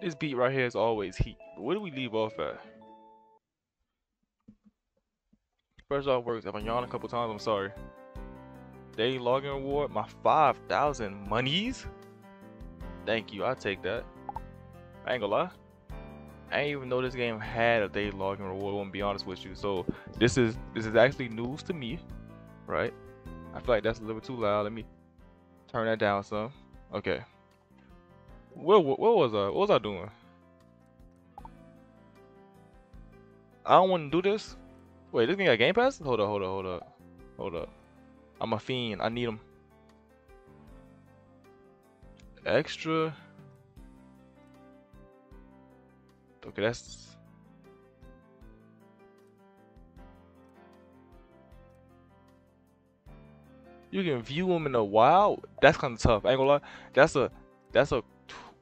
This beat right here is always heat. Where do we leave off at? First off works. If I yawn a couple times, I'm sorry. Daily login reward, my 5,000 monies? Thank you, I'll take that. I ain't gonna lie. I didn't even know this game had a daily login reward, I'm gonna be honest with you. So this is this is actually news to me, right? I feel like that's a little too loud. Let me turn that down some. Okay. What, what, was I? What was I doing? I don't want to do this. Wait, this thing got Game Pass? Hold up, hold up, hold up, hold up. I'm a fiend. I need them. Extra. Okay, that's. You can view them in a while. That's kind of tough. I ain't gonna lie. That's a. That's a.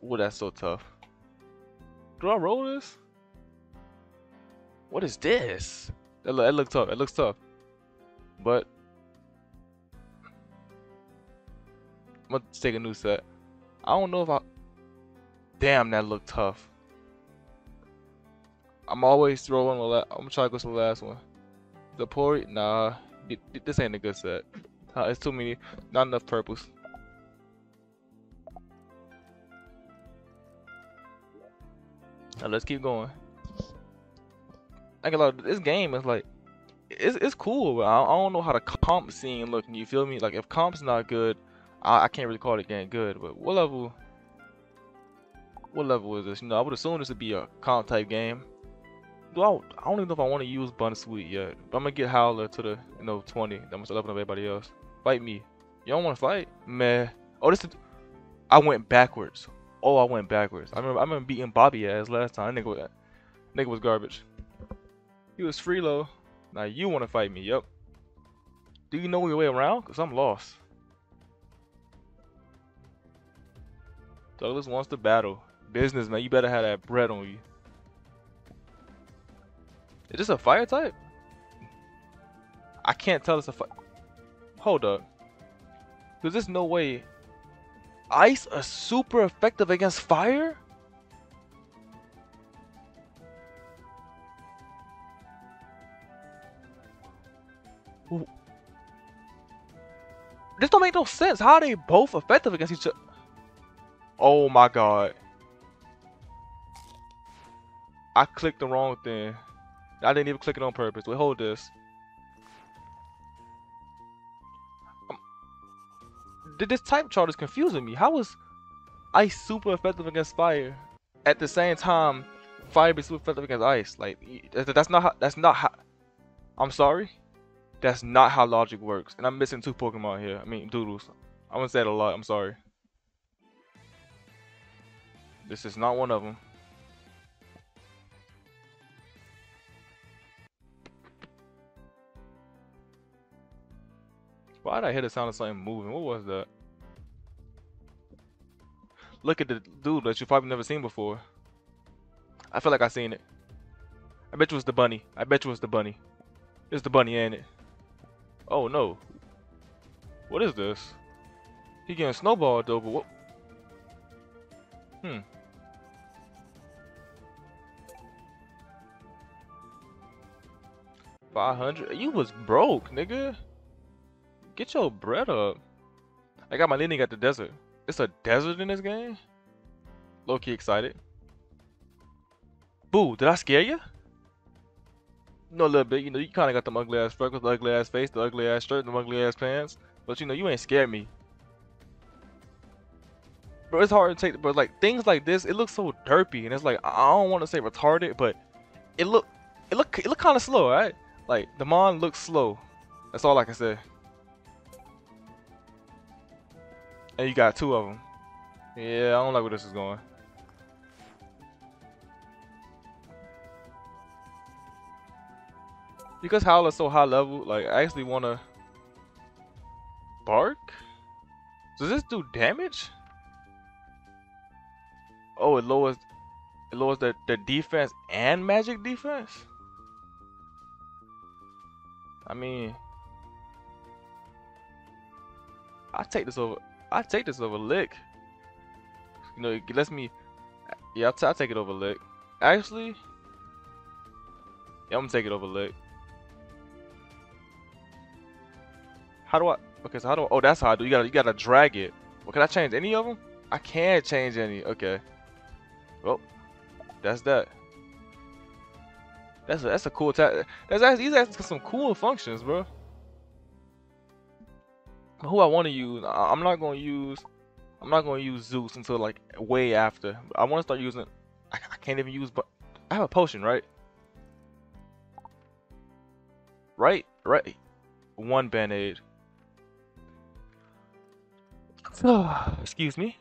Oh, that's so tough. Do I roll this? What is this? That look, that looks tough. It looks tough. But I'm gonna take a new set. I don't know if I. Damn, that looked tough. I'm always throwing the last. I'm gonna try to go to the last one. The Pori, nah, this ain't a good set. Uh, it's too many, not enough purples. Now let's keep going. I get a lot. This game is like, it's it's cool, but I, I don't know how the comp scene looking. You feel me? Like if comp's not good, I, I can't really call it game good. But what level? What level is this? You know, I would assume this would be a comp type game. Do I, I don't even know if I want to use Bunsweet yet. But I'm gonna get Howler to the you know 20. I'm gonna level up everybody else. Fight me. You don't want to fight? Meh. Oh, this is. I went backwards. Oh, I went backwards. I remember I remember beating Bobby ass last time. Nigga, was, nigga was garbage. He was free low. Now you want to fight me? Yep. Do you know your way around? Cause I'm lost. Douglas wants to battle. Business, man. You better have that bread on you. Is this a fire type? I can't tell it's a fire. Hold up. Cause there's no way. Ice are super effective against fire? This don't make no sense. How are they both effective against each other? Oh my god. I clicked the wrong thing. I didn't even click it on purpose. Wait, hold this. This type chart is confusing me. How is ice super effective against fire? At the same time, fire is super effective against ice. Like that's not how. That's not how. I'm sorry. That's not how logic works. And I'm missing two Pokemon here. I mean, doodles. I'm gonna say it a lot. I'm sorry. This is not one of them. Why did I hear the sound of something moving? What was that? Look at the dude that you've probably never seen before. I feel like I seen it. I bet you it was the bunny. I bet you it was the bunny. It's the bunny, ain't it? Oh no. What is this? He getting snowballed though, but what? Hmm. Five hundred? You was broke, nigga. Get your bread up. I got my landing at the desert. It's a desert in this game? Low key excited. Boo, did I scare you? No, a little bit. You know, you kind of got the ugly ass freckles, the ugly ass face, the ugly ass shirt, the ugly ass pants. But you know, you ain't scared me. Bro, it's hard to take. But like things like this, it looks so derpy, and it's like I don't want to say retarded, but it look, it look, it look kind of slow, right? Like the mon looks slow. That's all I can say. And you got two of them. Yeah, I don't like where this is going. Because Howler's so high level, like, I actually want to... Bark? Does this do damage? Oh, it lowers... It lowers the, the defense and magic defense? I mean... I take this over... I take this over lick. You know, it lets me... Yeah, I'll, t- I'll take it over lick. Actually, yeah, I'm gonna take it over lick. How do I? Okay, so how do I? Oh, that's how I do. You gotta, you gotta drag it. Well, can I change any of them? I can't change any. Okay. Well, that's that. That's a, that's a cool tag. That's actually, he's asking some cool functions, bro. Who I want to use? I'm not gonna use. I'm not gonna use Zeus until like way after. I want to start using. I, I can't even use, but I have a potion, right? Right, right. One band aid. Excuse me.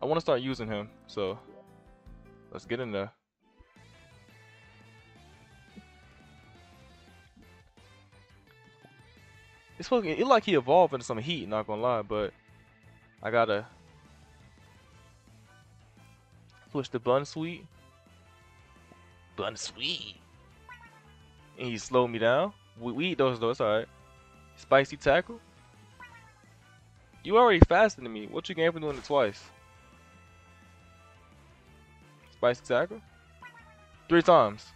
I want to start using him, so let's get in there. It's fucking, it like he evolved into some heat, not gonna lie, but I gotta switch to Bunsweet. Bun sweet. And he slowed me down. We, we eat those though, it's alright. Spicy tackle? You already faster than me. What you gain for doing it twice? Spicy tackle? Three times.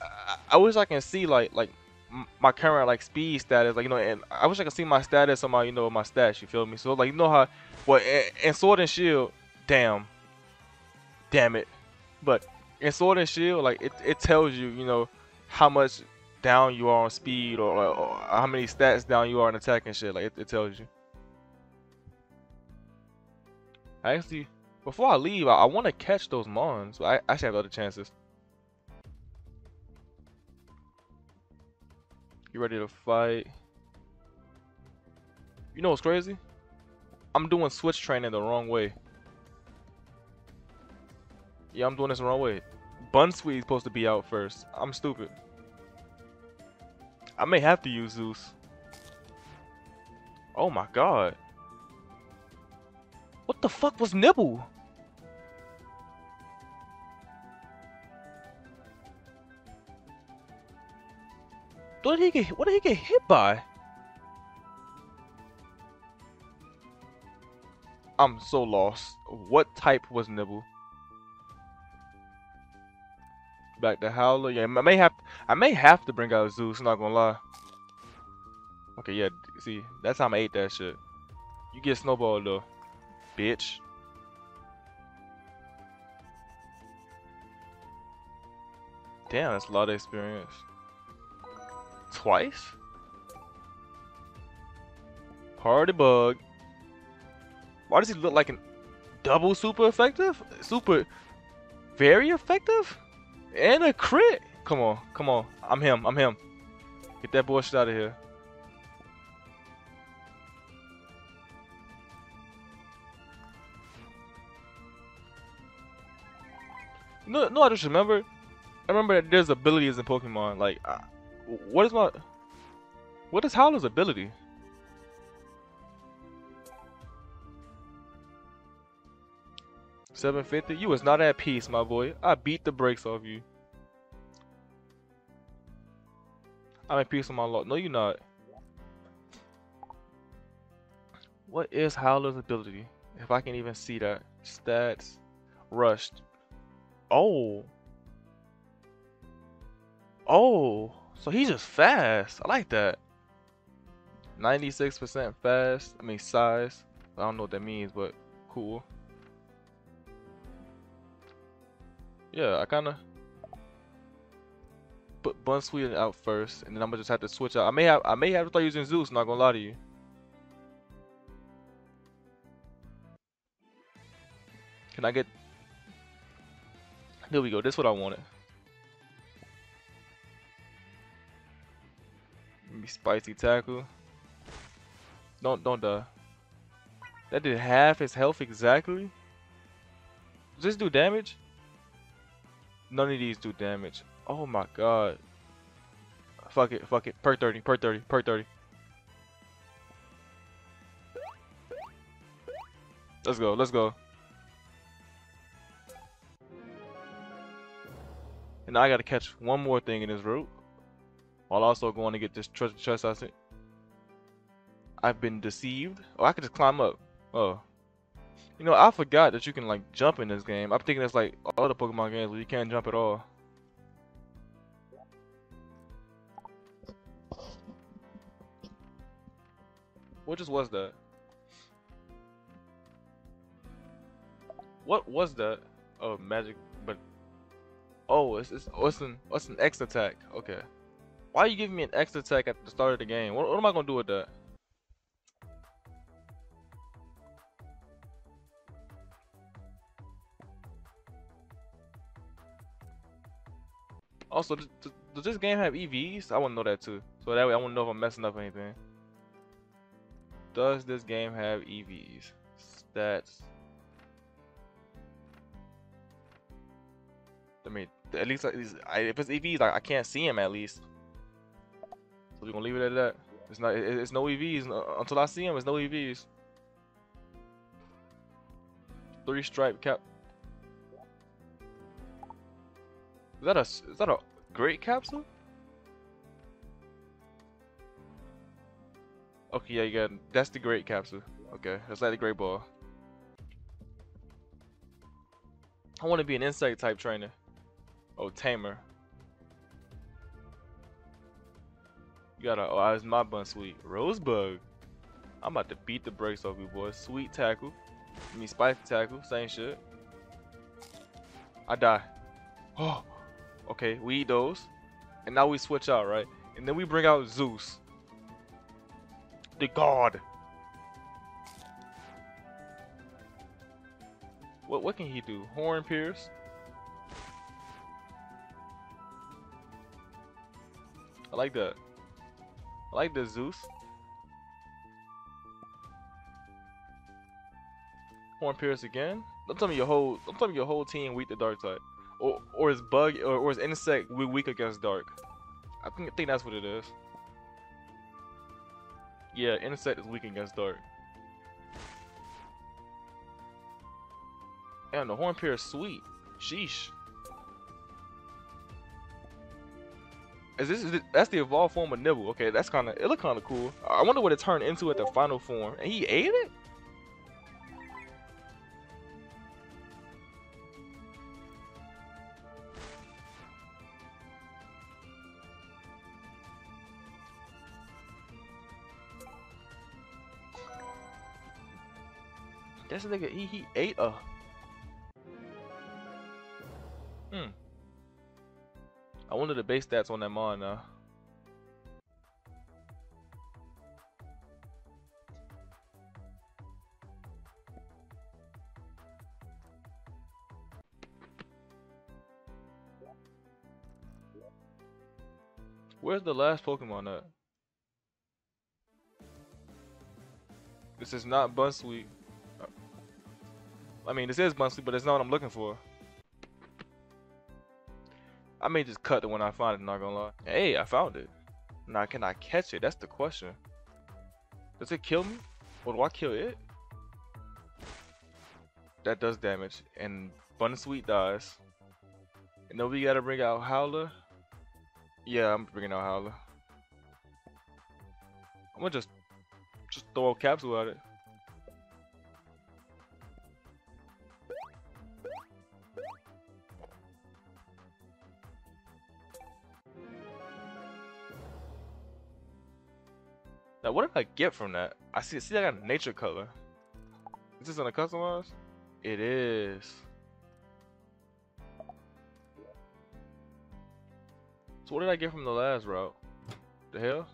I, I wish I can see like like my current like speed status, like you know, and I wish I could see my status on my you know my stats. You feel me? So like you know how, well, and sword and shield, damn, damn it, but in sword and shield, like it it tells you you know how much down you are on speed or, or how many stats down you are in attack and shit. Like it, it tells you. I actually, before I leave, I, I want to catch those mons. I actually have other chances. You ready to fight? You know what's crazy? I'm doing switch training the wrong way. Yeah, I'm doing this the wrong way. Bunsweet is supposed to be out first. I'm stupid. I may have to use Zeus. Oh my god. What the fuck was Nibble? What did he get? What did he get hit by? I'm so lost. What type was Nibble? Back to Howler. Yeah, I may have I may have to bring out Zeus, not gonna lie. Okay, yeah, see, that's how I ate that shit. You get snowball though, bitch. Damn, that's a lot of experience. Twice? Party bug. Why does he look like an double super effective? Super very effective? And a crit! Come on, come on. I'm him, I'm him. Get that bullshit out of here. No, no, I just remember. I remember that there's abilities in Pokemon. Like, what is my, what is Howler's ability? Seven fifty. You was not at peace, my boy. I beat the brakes off you. I'm at peace with my lot. No, you're not. What is Howler's ability? If I can even see that. Stats. Rushed. Oh. Oh. So he's just fast. I like that. 96% fast. I mean size. I don't know what that means, but cool. Yeah, I kind of put Bunsweet out first, and then I'm gonna just have to switch out. I may have I may have to start using Zeus. Not gonna lie to you. Can I get? There we go. This is what I wanted. Maybe spicy tackle. Don't don't die. That did half his health exactly. Does this do damage? None of these do damage. Oh my god. Fuck it, fuck it. Per 30, per 30, per 30. Let's go, let's go. And now I gotta catch one more thing in this route. While also going to get this treasure chest, I think. I've been deceived. Oh, I could just climb up. Oh. You know, I forgot that you can like jump in this game. I'm thinking it's like all the Pokemon games where you can't jump at all. What just was that? What was that? Oh, magic, but oh, it's it's what's an what's an X attack? Okay. Why are you giving me an X attack at the start of the game? What, what am I gonna do with that? Also, does, does this game have EVs? I want to know that too. So that way I want to know if I'm messing up anything. Does this game have EVs? Stats. I mean, at least, at least I, if it's EVs, I, I can't see him at least. We're gonna leave it at that. It's not. It's no EVs until I see them. It's no EVs. Three stripe cap. Is that a is that a great capsule? Okay, yeah, you got that's the great capsule. Okay, that's like the great ball. I want to be an insect type trainer. Oh, tamer. Got a oh, it's my Bunsweet rosebud. I'm about to beat the brakes off you boy. Sweet tackle. I mean spicy tackle, same shit. I die. Oh. Okay, we eat those. And now we switch out, right? And then we bring out Zeus. The god. What what can he do? Horn Pierce? I like that. I like the Zeus. Horn Pierce again? Don't tell me your whole don't tell me your whole team weak the dark type. Or, or is bug or, or is insect weak against dark? I think I think that's what it is. Yeah, insect is weak against dark. And the horn pair is sweet. Sheesh. Is this, is that's the evolved form of Nibble? Okay, that's kind of it. Look kind of cool. I wonder what it turned into at the final form. And he ate it. This nigga, he, he ate a... I wonder the base stats on that mon now. Where's the last Pokemon at? This is not Bunsweet. I mean, this is Bunsweet, but it's not what I'm looking for. I may just cut the one I find it, not gonna lie. Hey, I found it. Now, can I catch it? That's the question. Does it kill me? Or do I kill it? That does damage. And Bunsweet dies. And then we gotta bring out Howler. Yeah, I'm bringing out Howler. I'm gonna just just throw a capsule at it. Now, what did I get from that? I see. See, I got a nature color. Is this gonna customize? It is. So what did I get from the last route? The hell?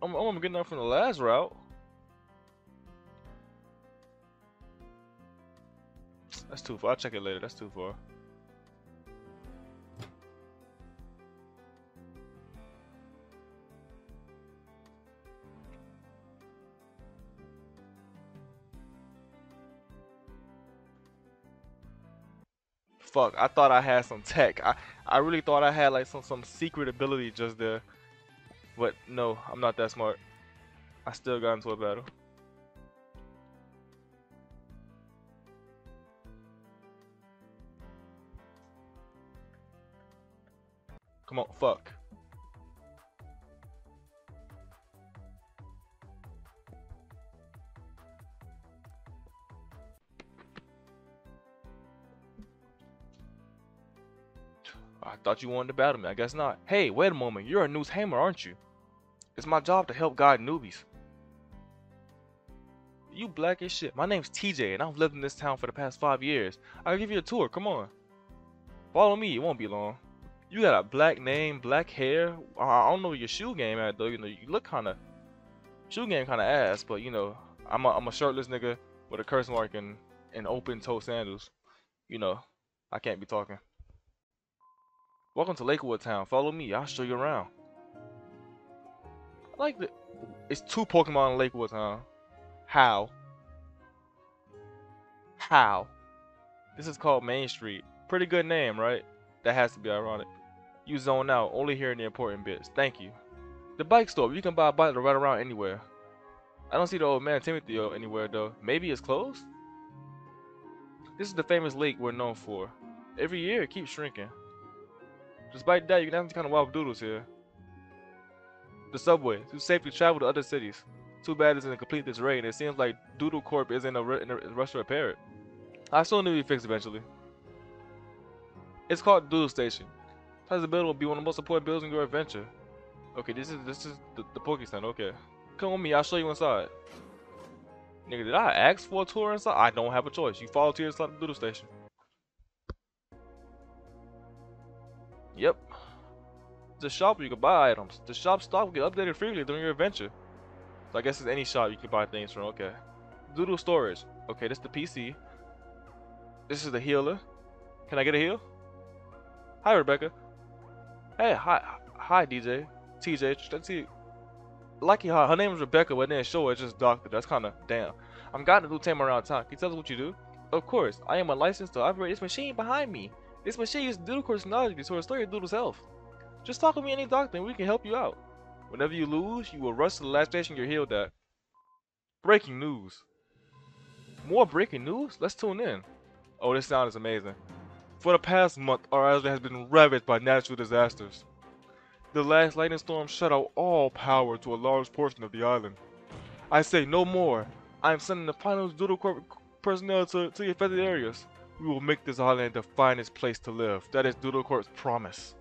I'm, I'm getting that from the last route. That's too far. I'll check it later. That's too far. Fuck. I thought I had some tech. I, I really thought I had like some, some secret ability just there. But no, I'm not that smart. I still got into a battle. Come on, fuck. Thought you wanted to battle me. I guess not. Hey, wait a moment. You're a news hammer, aren't you? It's my job to help guide newbies. You black as shit. My name's TJ, and I've lived in this town for the past five years. I'll give you a tour. Come on. Follow me. It won't be long. You got a black name, black hair. I don't know your shoe game at though. You know, you look kind of shoe game kind of ass, but you know, I'm a, I'm a shirtless nigga with a curse mark and, and open toe sandals. You know, I can't be talking. Welcome to Lakewood Town. Follow me. I'll show you around. I like the. It's two Pokemon in Lakewood Town. How? How? This is called Main Street. Pretty good name, right? That has to be ironic. You zone out, only hearing the important bits. Thank you. The bike store, you can buy a bike to ride around anywhere. I don't see the old man Timothy anywhere though. Maybe it's closed? This is the famous lake we're known for. Every year it keeps shrinking. Despite that, you can have some kind of wild doodles here. The subway, to safely travel to other cities. Too bad it's in a complete disarray, it seems like Doodle Corp is in a, in a rush to repair it. I still need to be fixed eventually. It's called Doodle Station. Has the building will be one of the most important buildings in your adventure. Okay, this is this is the, the Pokestop. Okay, come with me. I'll show you inside. Nigga, did I ask for a tour inside? I don't have a choice. You follow to the Doodle Station. Yep. The shop you can buy items. The shop stock will get updated freely during your adventure. So I guess it's any shop you can buy things from. Okay. Doodle storage. Okay, this is the PC. This is the healer. Can I get a heal? Hi, Rebecca. Hey, hi, hi, DJ. TJ. Let's see. Lucky her name is Rebecca, but then show it's just doctor. That's kind of damn. I'm got to do time around town. Can you tell us what you do? Of course, I am a licensed to operate this machine behind me. This machine uses Doodle Corp's knowledge to restore Doodle's health. Just talk with me any doctor and we can help you out. Whenever you lose, you will rush to the last station you're healed at. Breaking news. More breaking news? Let's tune in. Oh, this sound is amazing. For the past month, our island has been ravaged by natural disasters. The last lightning storm shut out all power to a large portion of the island. I say no more. I am sending the final Doodle Corp personnel to, to the affected areas. We will make this island the finest place to live. That is Doodle Corp's promise.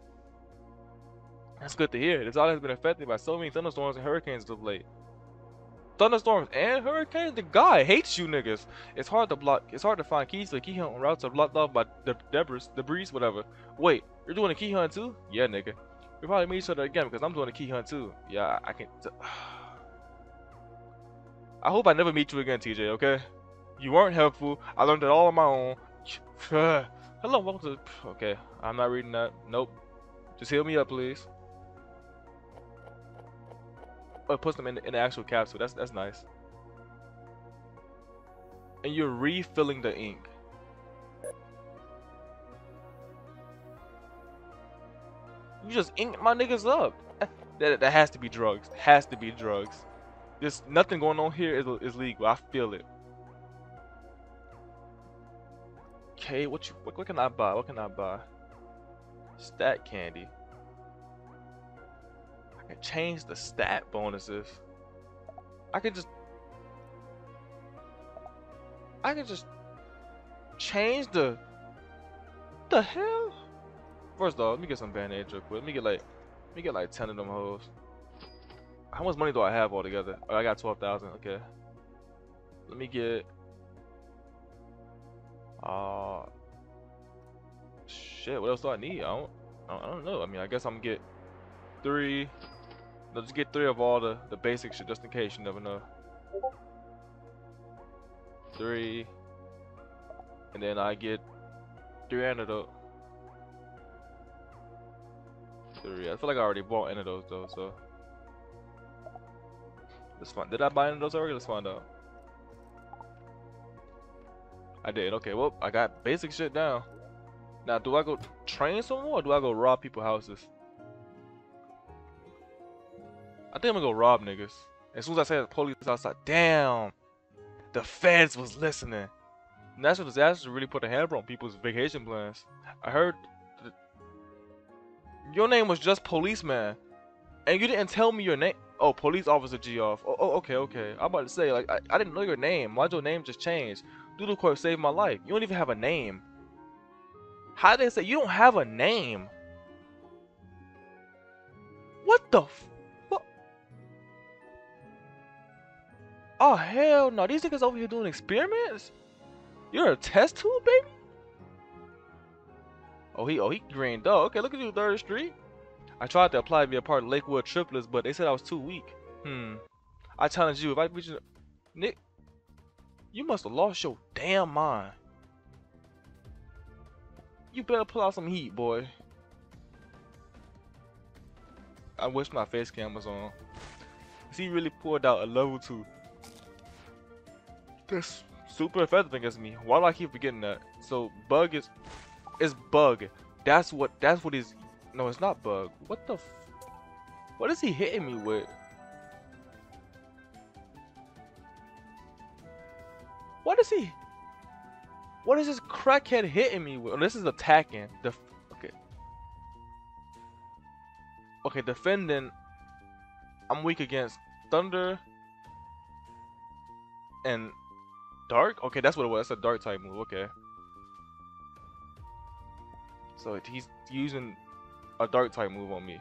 That's good to hear. This island has been affected by so many thunderstorms and hurricanes of late. Thunderstorms and hurricanes? The guy hates you niggas. It's hard to block. It's hard to find keys to the key hunt routes are blocked off by the debris, debris, whatever. Wait, you're doing a key hunt too? Yeah, nigga. We probably meet each other again because I'm doing a key hunt too. Yeah, I, I can. I hope I never meet you again, TJ. Okay? You weren't helpful. I learned it all on my own. Hello, welcome to. Okay, I'm not reading that. Nope. Just heal me up, please. Oh, it puts them in, in the actual capsule. That's that's nice. And you're refilling the ink. You just ink my niggas up. That, that has to be drugs. Has to be drugs. There's nothing going on here is, is legal. I feel it. Okay, what you what, what can I buy? What can I buy? Stat candy. I can change the stat bonuses. I can just I can just change the the hell? First off, let me get some band-aids real quick. Let me get like let me get like ten of them hoes. How much money do I have altogether? Oh, I got twelve thousand, okay. Let me get uh, shit. What else do I need? I don't. I don't know. I mean, I guess I'm gonna get three. Let's just get three of all the the basic shit, just in case. You never know. Three, and then I get three antidote. Three. I feel like I already bought antidotes though, so. Let's find. Did I buy antidotes already? Let's find out. I did. Okay, well, I got basic shit down. Now, do I go train someone or do I go rob people's houses? I think I'm gonna go rob niggas. As soon as I say the police outside, damn, the feds was listening. Natural disasters really put a hammer on people's vacation plans. I heard your name was just policeman, and you didn't tell me your name. Oh, police officer G off. Oh, oh, okay, okay. I'm about to say like I, I didn't know your name. Why'd your name just change? Doodle Corp saved my life. You don't even have a name. How did they say you don't have a name? What the fuck? Oh hell no! These niggas over here doing experiments? You're a test tube, baby? Oh he oh he greened up. Okay, look at you, Third Street. I tried to apply to be a part of Lakewood Triplets, but they said I was too weak. Hmm. I challenge you if I beat you, Nick. You must have lost your damn mind. You better pull out some heat, boy. I wish my face cam was on. he really pulled out a level 2. That's super effective against me. Why do I keep forgetting that? So bug is is bug. That's what that's what is no it's not bug. What the what is he hitting me with? What is he? What is this crackhead hitting me with? Oh, this is attacking. The okay. Okay, defending. I'm weak against thunder and dark. Okay, that's what it was. That's a dark type move. Okay. So he's using a dark type move on me.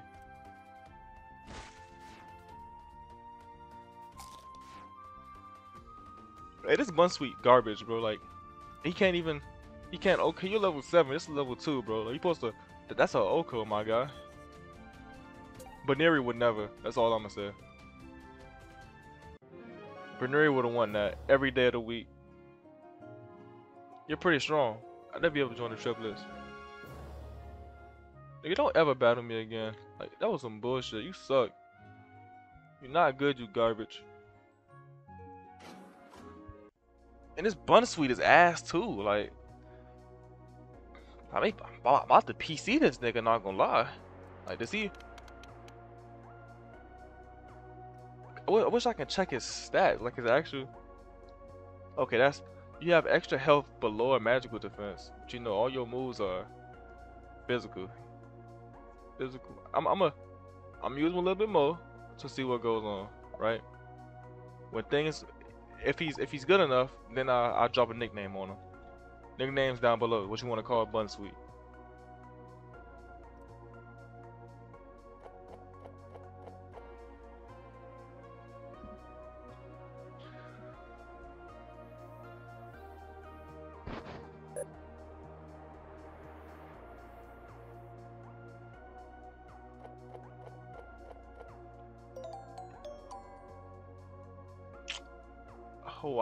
Hey, this Bunsweet garbage, bro. Like, he can't even. He can't. Okay, you're level seven. This is level two, bro. Like, you supposed to. That's a Oko, my guy. Baneri would never. That's all I'm gonna say. Baneri would have won that every day of the week. You're pretty strong. I'd never be able to join the triplets. You don't ever battle me again. Like that was some bullshit. You suck. You're not good, you garbage. And this Bunsweet is ass too. Like, I mean, I'm about to PC this nigga. Not gonna lie. Like, does he? I wish I can check his stats, like his actual. Okay, that's you have extra health below a magical defense. But you know all your moves are physical. Physical. I'm I'm a I'm using a little bit more to see what goes on, right? When things if he's if he's good enough, then I I'll drop a nickname on him. Nicknames down below. What you want to call Bunsweet. Oh,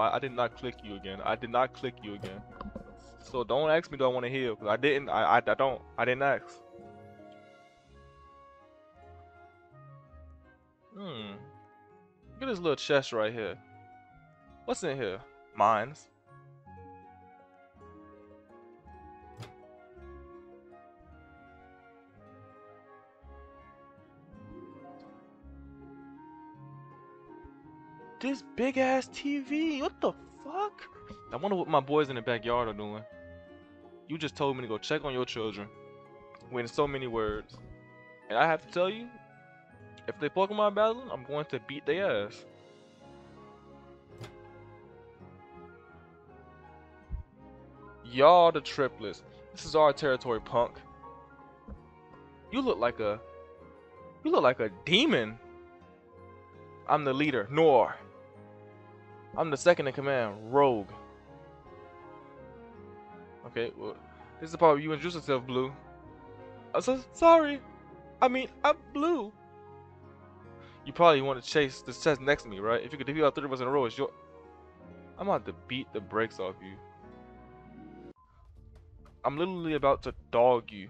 I, I, did not click you again. I did not click you again. So don't ask me do I want to heal, because I didn't. I, I, I don't. I didn't ask. Hmm. Look at this little chest right here. What's in here? Mines. This big ass TV. What the fuck? I wonder what my boys in the backyard are doing. You just told me to go check on your children. With so many words. And I have to tell you, if they Pokemon battle, I'm going to beat their ass. Y'all the triplets. This is our territory, punk. You look like a you look like a demon. I'm the leader, Nor. I'm the second in command, Rogue. Okay, well, this is the part where you introduce yourself, Blue. I'm so sorry. I mean, I'm Blue. You probably want to chase the chest next to me, right? If you could defeat all three of us in a row, it's your... I'm about to beat the brakes off you. I'm literally about to dog you.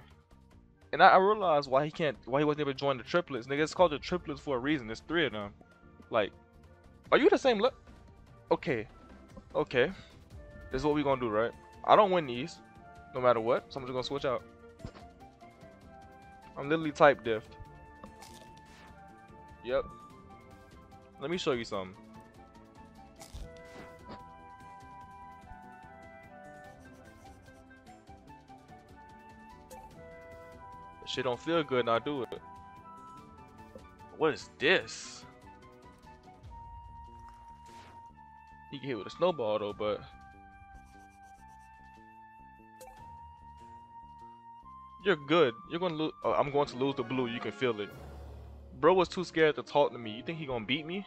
And I, I realize why he can't, why he wasn't able to join the triplets. Nigga, it's called the triplets for a reason. There's three of them. Like, are you the same look? Okay. Okay. This is what we gonna do, right? I don't win these, no matter what. So I'm just gonna switch out. I'm literally type diff. Yep. Let me show you something. Shit don't feel good I do it. What is this? He get hit with a snowball though, but you're good. You're gonna lose. Oh, I'm going to lose the blue. You can feel it. Bro was too scared to talk to me. You think he gonna beat me?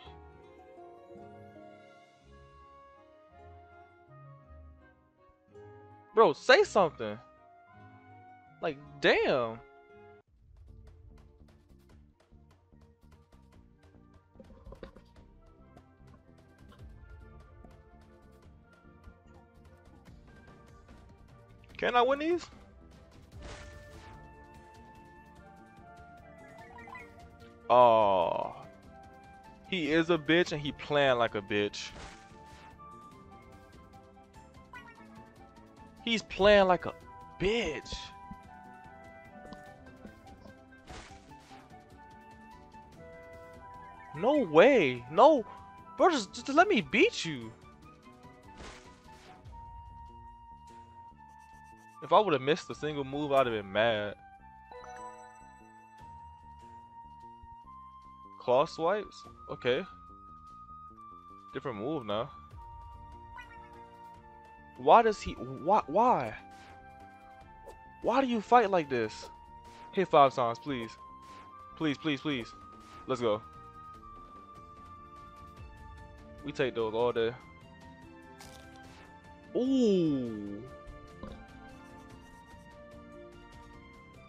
Bro, say something. Like, damn. Can I win these? Oh. He is a bitch and he playing like a bitch. He's playing like a bitch. No way. No. Bro, just, just let me beat you. If I would have missed a single move, I'd have been mad. Claw swipes? Okay. Different move now. Why does he... Why? Why? Why do you fight like this? Hit five songs, please. Please, please, please. Let's go. We take those all day. Ooh.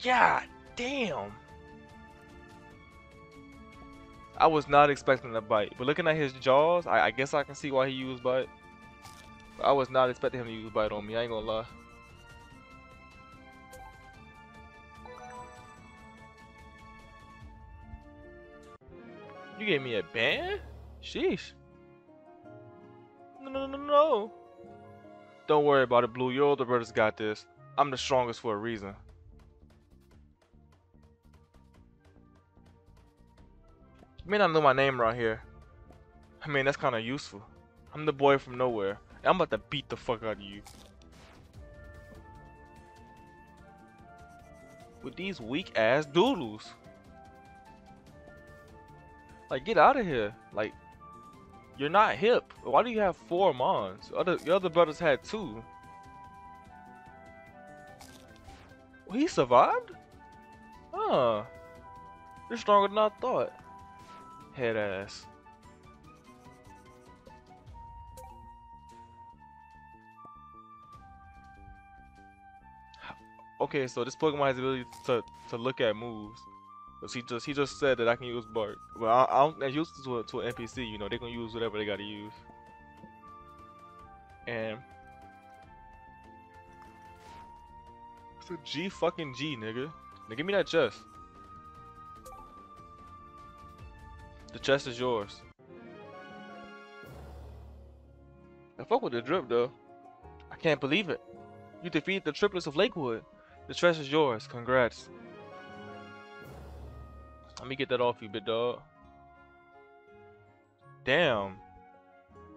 God damn. I was not expecting a bite, but looking at his jaws, I, I guess I can see why he used bite. But I was not expecting him to use bite on me, I ain't gonna lie. You gave me a ban? Sheesh. No, no, no, no. Don't worry about it, Blue. Your older brother's got this. I'm the strongest for a reason. You may not know my name around here. I mean, that's kind of useful. I'm the boy from nowhere. I'm about to beat the fuck out of you. With these weak ass doodles. Like, get out of here. Like, you're not hip. Why do you have four mons? Other, your other brothers had two. he survived? Huh. You're stronger than I thought. Head ass. Okay, so this Pokemon has the ability to to look at moves. So he just he just said that I can use Bark. Well, I, I don't use to a, to an NPC. You know, they can use whatever they gotta use. And it's a G fucking G, nigga. Now give me that chest. The chest is yours. I fuck with the drip though. I can't believe it. You defeated the triplets of Lakewood. The chest is yours. Congrats. Let me get that off you, big dog. Damn.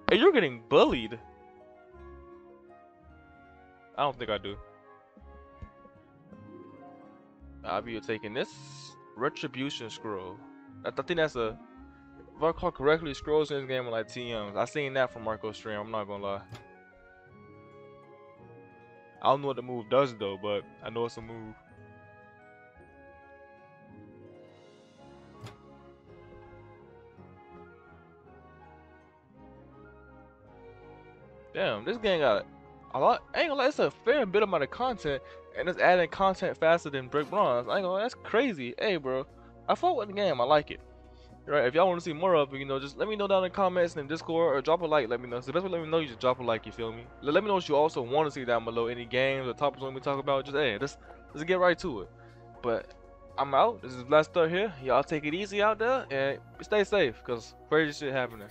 Hey, you're getting bullied. I don't think I do. I'll be taking this retribution scroll. I, I think that's a if I recall correctly, scrolls in this game are like TMs. I seen that from Marco stream. I'm not gonna lie. I don't know what the move does though, but I know it's a move. Damn, this game got a lot. Ain't gonna lie, it's a fair bit amount of content, and it's adding content faster than Brick Bronze. I ain't gonna. lie, That's crazy. Hey, bro, I fought with the game. I like it. Right, if y'all want to see more of you know, just let me know down in the comments in Discord or drop a like. Let me know. So the best way to let me know, you just drop a like. You feel me? Let, me know what you also want to see down below. Any games or topics me to talk about? Just hey, let's let's get right to it. But I'm out. This is BlackStar here. Y'all take it easy out there and stay safe, cause crazy shit happening.